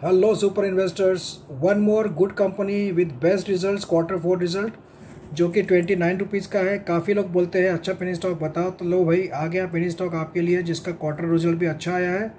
Hello super investors one more good company with best results quarter four result जो कि twenty nine rupees का है। काफ़ी लोग बोलते हैं अच्छा पेनी स्टॉक बताओ। तो लो भाई, आ गया पेनी स्टॉक आपके लिए, जिसका क्वार्टर रिज़ल्ट भी अच्छा आया है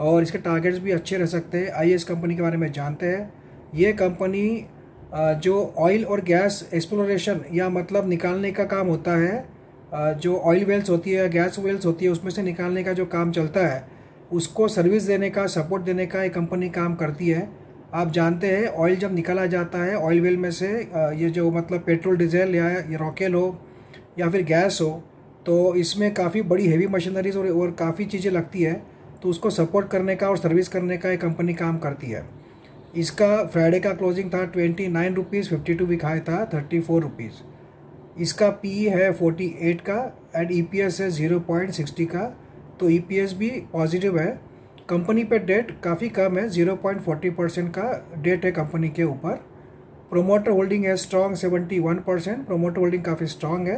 और इसके टारगेट्स भी अच्छे रह सकते हैं। आइए इस कंपनी के बारे में जानते हैं। ये कंपनी जो ऑयल और गैस एक्सप्लोरेशन या मतलब निकालने का काम होता है जो ऑयल वेल्स होती है गैस वेल्स होती है, उसमें से निकालने का जो काम चलता है उसको सर्विस देने का सपोर्ट देने का एक कंपनी काम करती है। आप जानते हैं ऑयल जब निकाला जाता है ऑयल वेल में से ये जो मतलब पेट्रोल डीजल या रॉकेल हो या फिर गैस हो तो इसमें काफ़ी बड़ी हेवी मशीनरीज और, और काफ़ी चीज़ें लगती है। तो उसको सपोर्ट करने का और सर्विस करने का एक कंपनी काम करती है। इसका फ्राइडे का क्लोजिंग था twenty nine rupees fifty two खाया था थर्टी फोर रुपीज़ इसका पी है फोर्टी एट का एंड ई पी एस है ज़ीरो पॉइंट सिक्सटी का। तो ई e भी पॉजिटिव है। कंपनी पे डेट काफ़ी कम है 0.40 परसेंट का डेट है कंपनी के ऊपर। प्रोमोटर होल्डिंग है स्ट्रॉन्ग 71 परसेंट प्रोमोटर होल्डिंग काफ़ी स्ट्रॉन्ग है।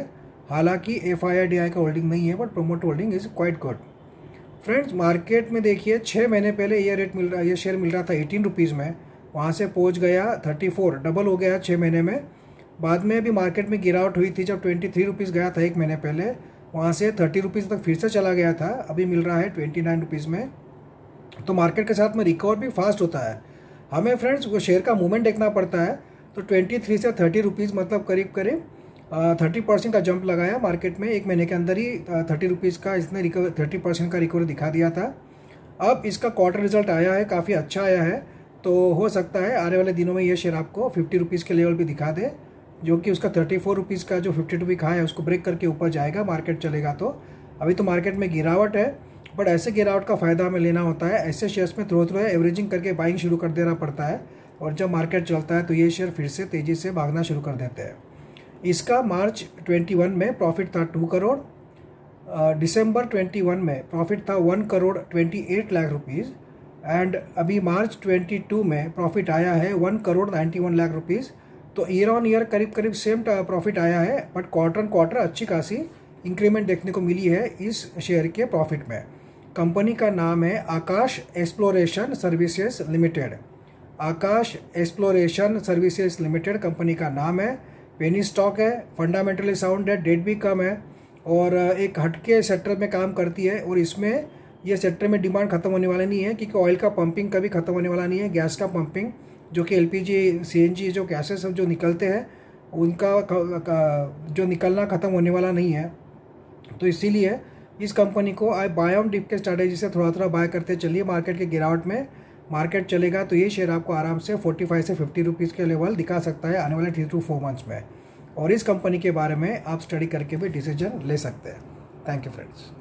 हालाँकि एफ़ आई आई का होल्डिंग नहीं है but promoter holding is quite good friends market में देखिए छः महीने पहले ये रेट मिल रहा, ये शेयर मिल रहा था एटीन रुपीज़ में। वहाँ से पहुँच गया थर्टी फोर डबल हो गया छः महीने में। बाद में भी मार्केट में गिरावट हुई थी जब ट्वेंटी थ्री रुपीज़ गया था एक महीने पहले। वहाँ से थर्टी रुपीज़ तक फिर से चला गया था, अभी मिल रहा है ट्वेंटी नाइन रुपीज़ में। तो मार्केट के साथ में रिकवर भी फास्ट होता है। हमें फ्रेंड्स वो शेयर का मूवमेंट देखना पड़ता है। तो ट्वेंटी थ्री से थर्टी रुपीज़ मतलब करीब करीब थर्टी परसेंट का जंप लगाया मार्केट में। एक महीने के अंदर ही थर्टी रुपीज़ का इसने रिकवर थर्टी परसेंट का रिकवर दिखा दिया था। अब इसका क्वार्टर रिज़ल्ट आया है, काफ़ी अच्छा आया है। तो हो सकता है आने वाले दिनों में ये शेयर आपको फिफ्टी रुपीज़ के लेवल भी दिखा दे। जो कि उसका थर्टी फोर रुपीज़ का जो फिफ्टी टू वीक हाई है, उसको ब्रेक करके ऊपर जाएगा मार्केट चलेगा तो। अभी तो मार्केट में गिरावट है बट ऐसे गिरावट का फ़ायदा हमें लेना होता है। ऐसे शेयर्स में थ्रो थ्रो एवरेजिंग करके बाइंग शुरू कर देना पड़ता है, और जब मार्केट चलता है तो ये शेयर फिर से तेज़ी से भागना शुरू कर देते हैं। इसका मार्च 21 में प्रॉफिट था टू करोड़ दिसंबर 21 में प्रॉफिट था one crore 28 lakh rupees and अभी मार्च 22 में प्रॉफिट आया है वन करोड़ 91 लाख रुपीज़ तो ईयर ऑन ईयर करीब करीब सेम प्रॉफिट आया है बट क्वार्टर ऑन क्वार्टर अच्छी खासी इंक्रीमेंट देखने को मिली है इस शेयर के प्रॉफिट में। कंपनी का नाम है Aakash Exploration Services Limited Aakash Exploration Services Limited company का नाम है। पेनी स्टॉक है फंडामेंटली साउंड है डेट भी कम है, और, एक हटके सेक्टर में काम करती है, और इसमें यह सेक्टर में डिमांड खत्म होने वाला नहीं है, क्योंकि ऑयल का पंपिंग कभी खत्म होने वाला नहीं है गैस का पंपिंग जो कि एलपीजी सीएनजी जो गैसेस जो निकलते हैं, उनका जो निकलना ख़त्म होने वाला नहीं है। तो इसीलिए इस कंपनी को आप बाय ऑन डिप के स्ट्रैटेजी से थोड़ा थोड़ा बाय करते चलिए मार्केट के गिरावट में। मार्केट चलेगा तो ये शेयर आपको आराम से 45 से 50 रुपीज़ के लेवल दिखा सकता है आने वाले थ्री टू फोर मंथ्स में। और इस कंपनी के बारे में आप स्टडी करके भी डिसीज़न ले सकते हैं। Thank you friends